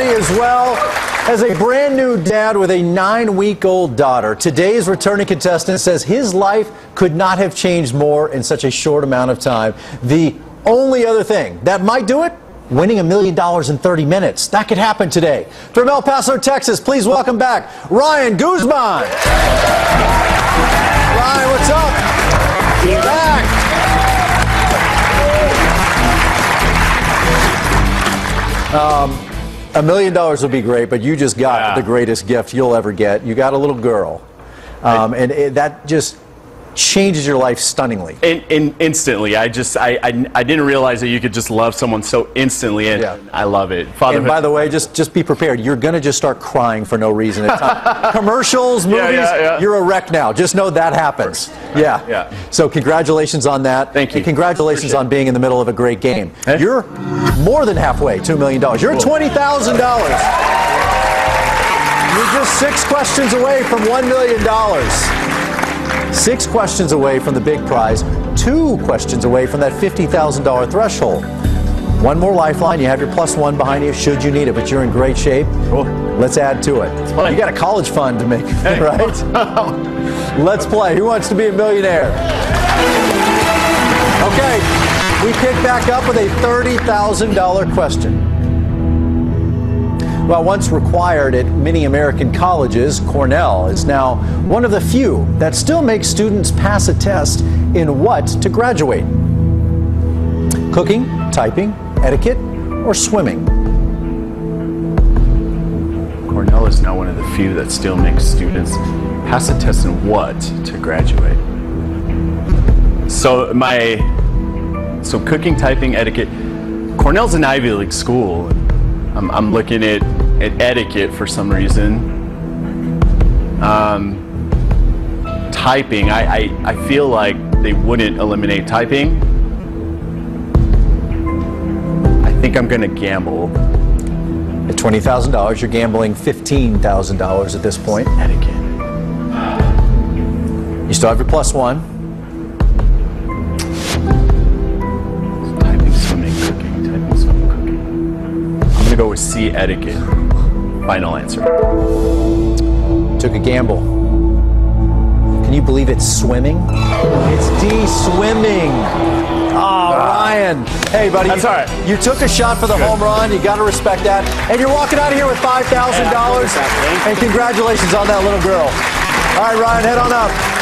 as well as a brand new dad with a nine week old daughter. Today's returning contestant says his life could not have changed more in such a short amount of time. The only other thing that might do it winning a million dollars in 30 minutes. That could happen today. From El Paso, Texas, please welcome back Ryan Guzman. Ryan, what's up? You're back. Um, a million dollars would be great, but you just got Yeah. the greatest gift you'll ever get. You got a little girl. Um, and it, that just changes your life stunningly. In, in, instantly, I just I, I I didn't realize that you could just love someone so instantly, and Yeah. I love it. Father And by the way, just just be prepared. You're going to just start crying for no reason at times. Commercials, movies, yeah, yeah. you're a wreck now. Just know that happens. Yeah. Yeah. So congratulations on that. Thank you. And congratulations Appreciate on being in the middle of a great game. Hey. You're more than halfway, $2 million. You're $20,000. You're just six questions away from $1 million. Six questions away from the big prize, two questions away from that $50,000 threshold. One more lifeline. You have your plus one behind you should you need it, but you're in great shape. Cool. Let's add to it. You got a college fund to make, right? Let's play. Who wants to be a millionaire? Okay, we pick back up with a $30,000 question. Well, once required at many American colleges, Cornell is now one of the few that still makes students pass a test in what to graduate cooking, typing, etiquette, or swimming. Cornell is now one of the few that still makes students pass a test in what to graduate. So my so cooking, typing, etiquette. Cornell's an Ivy League school. I'm, I'm looking at, at etiquette for some reason. Um, typing, I, I, I feel like they wouldn't eliminate typing. I think I'm gonna gamble. At $20,000, you're gambling $15,000 at this point. Etiquette. You still have your plus one. Cooking. I'm gonna go with C etiquette. Final answer. Took a gamble. Can you believe it's swimming? It's D, swimming. Oh, ah, ah. Ryan. Hey, buddy. That's you, all right. You took a shot for the Good. home run. You got to respect that. And you're walking out of here with $5,000. And congratulations on that little girl. All right, Ryan, head on up.